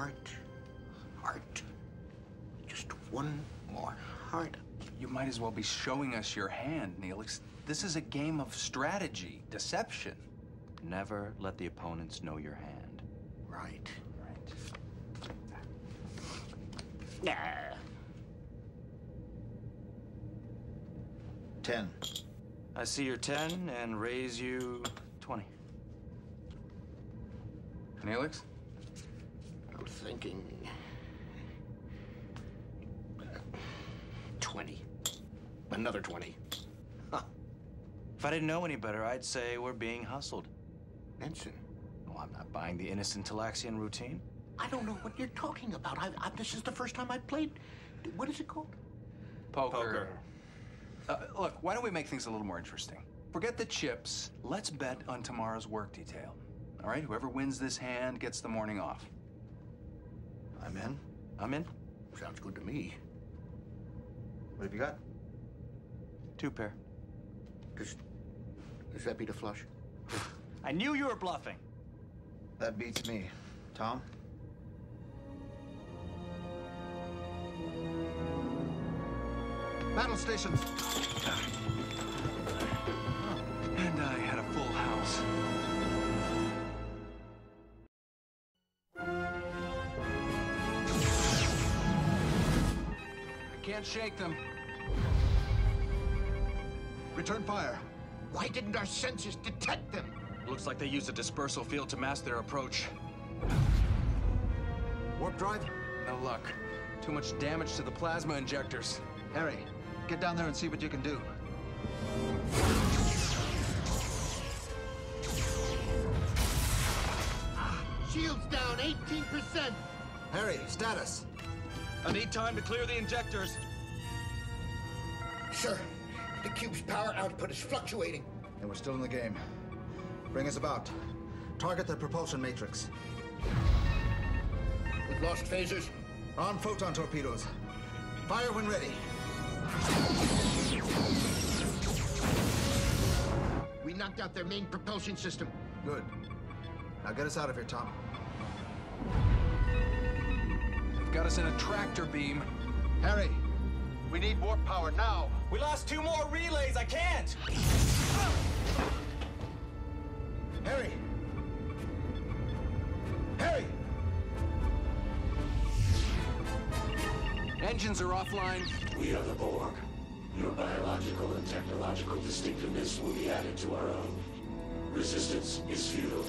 heart. Heart. Just one more heart. You might as well be showing us your hand, Neelix. This is a game of strategy, deception. Never let the opponents know your hand. Right. Right. Nah. Ten. I see your ten and raise you twenty. Neelix? I'm thinking. 20. Another 20. If I didn't know any better, I'd say we're being hustled. Ensign, Well, I'm not buying the innocent Talaxian routine. I don't know what you're talking about. I, I, this is the first time I've played. What is it called? Poker. Uh, look, why don't we make things a little more interesting? Forget the chips. Let's bet on tomorrow's work detail. All right? Whoever wins this hand gets the morning off. I'm in. I'm in. Sounds good to me. What have you got? Two pair. Does, does that beat a flush? I knew you were bluffing. That beats me. Tom? Battle stations. Can't shake them. Return fire. Why didn't our sensors detect them? Looks like they used a dispersal field to mask their approach. Warp drive. No luck. Too much damage to the plasma injectors. Harry, get down there and see what you can do. Shields down 18%. Harry, status. I need time to clear the injectors. Sir, the cube's power output is fluctuating. And we're still in the game. Bring us about. Target the propulsion matrix. We've lost phasers. Armed photon torpedoes. Fire when ready. We knocked out their main propulsion system. Good. Now get us out of here, Tom. They've got us in a tractor beam. Harry, We need warp power now. We lost two more relays. I can't. Harry! Harry! Engines are offline. We are the Borg. Your biological and technological distinctiveness will be added to our own. Resistance is futile.